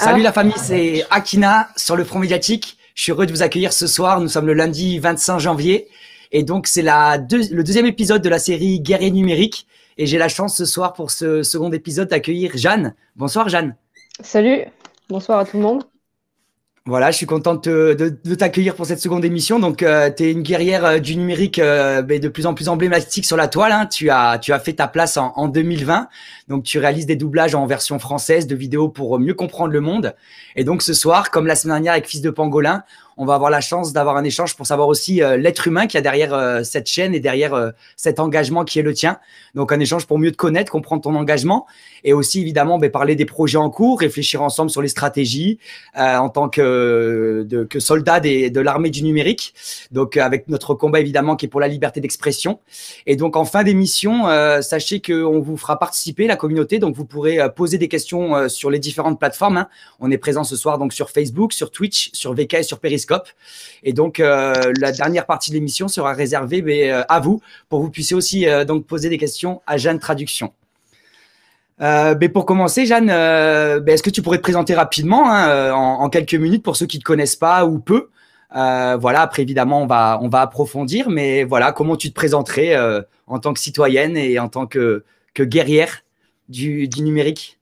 Salut la famille, c'est Akina sur le front médiatique. Je suis heureux de vous accueillir ce soir. Nous sommes le lundi 25 janvier. Et donc, c'est la le deuxième épisode de la série Guerrier numérique. Et j'ai la chance ce soir pour ce second épisode d'accueillir Jeanne. Bonsoir Jeanne. Salut, bonsoir à tout le monde. Voilà, je suis contente de, t'accueillir pour cette seconde émission. Donc, euh, tu es une guerrière euh, du numérique euh, de plus en plus emblématique sur la toile. Hein. Tu, as, tu as fait ta place en, en, 2020. Donc, tu réalises des doublages en version française de vidéos pour mieux comprendre le monde. Et donc, ce soir, comme la semaine dernière avec Fils de Pangolin, on va avoir la chance d'avoir un échange pour savoir aussi euh, l'être humain qui a derrière euh, cette chaîne et derrière euh, cet engagement qui est le tien. Donc un échange pour mieux te connaître, comprendre ton engagement et aussi évidemment ben, parler des projets en cours, réfléchir ensemble sur les stratégies en tant que, de, que soldat de l'armée du numérique. Donc avec notre combat évidemment qui est pour la liberté d'expression. Et donc en fin d'émission, sachez qu'on vous fera participer la communauté, donc vous pourrez poser des questions sur les différentes plateformes. Hein. On est présent ce soir donc sur Facebook, sur Twitch, sur VK et sur Periscope. Et donc, euh, la dernière partie de l'émission sera réservée euh, à vous pour que vous puissiez aussi euh, donc poser des questions à Jeanne Traduction. mais pour commencer, Jeanne, ben, est-ce que tu pourrais te présenter rapidement, hein, en, quelques minutes, pour ceux qui ne te connaissent pas ou peu? Voilà. Après, évidemment, on va on va approfondir, mais voilà, comment tu te présenterais en tant que citoyenne et en tant que guerrière du numérique?